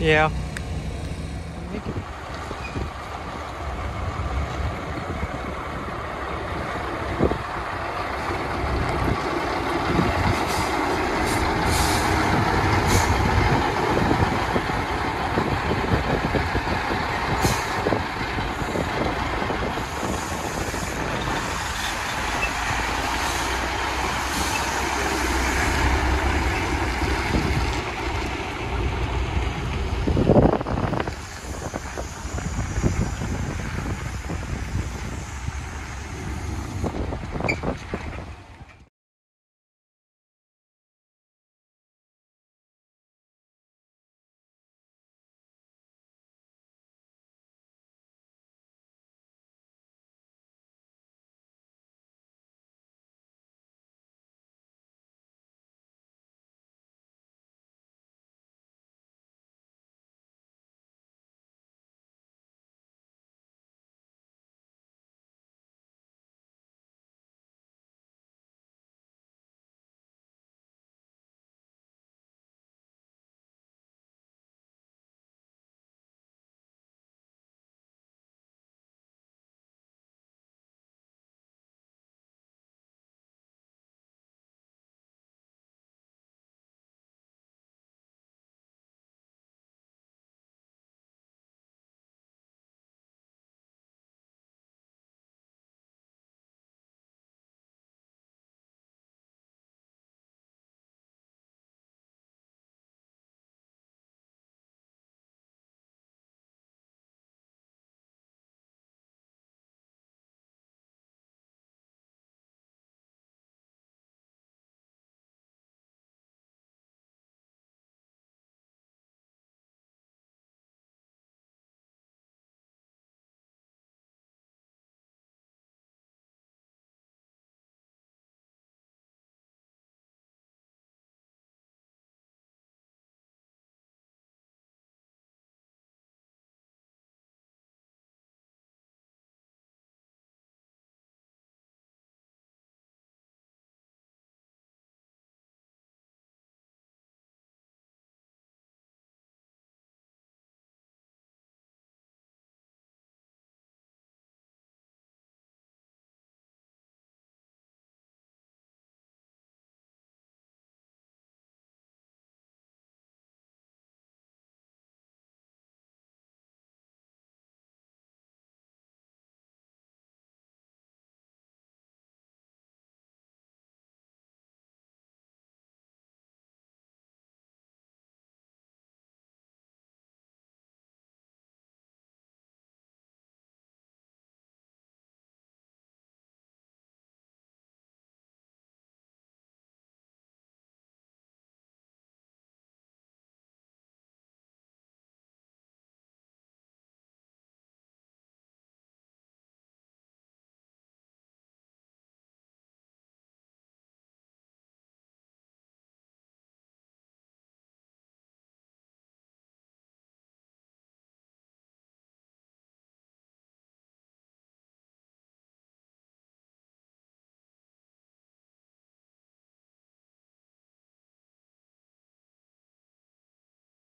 Yeah.